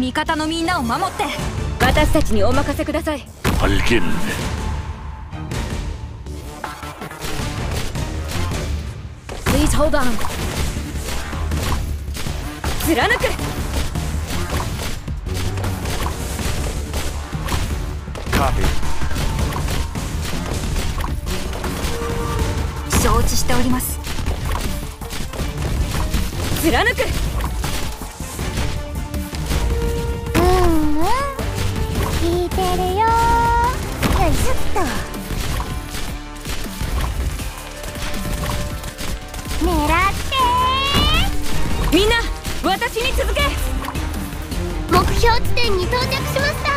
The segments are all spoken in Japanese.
味方のみんなを守って。私たちにお任せください。Please hold on 貫く。Copy 承知しております。貫く。いしょっと狙って。みんな私に続け。目標地点に到着しました。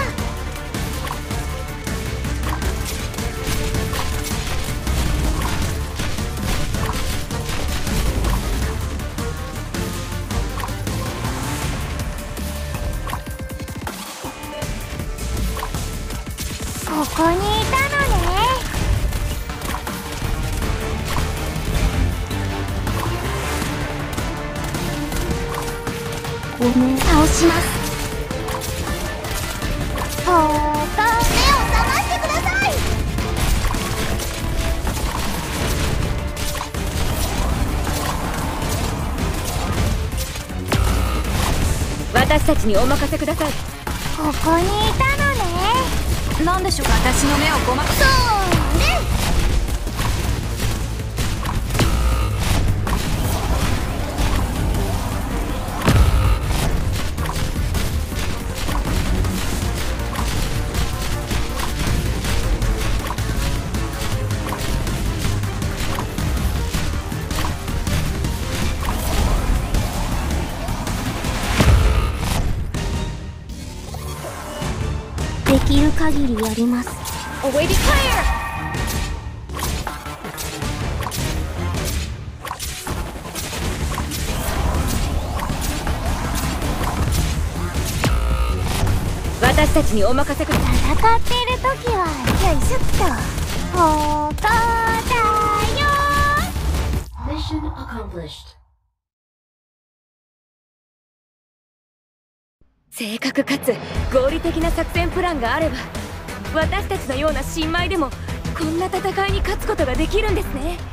ここにいたのごめん倒します。ほーと目を覚ましてください。私たちにお任せください。ここにいたのね。何でしょうか？私の目をごまかそうねきる限りやります fire! 私たちにお任せください戦っている時はよいしょっとここだよ Mission accomplished. 正確かつ合理的な作戦プランがあれば私たちのような新米でもこんな戦いに勝つことができるんですね。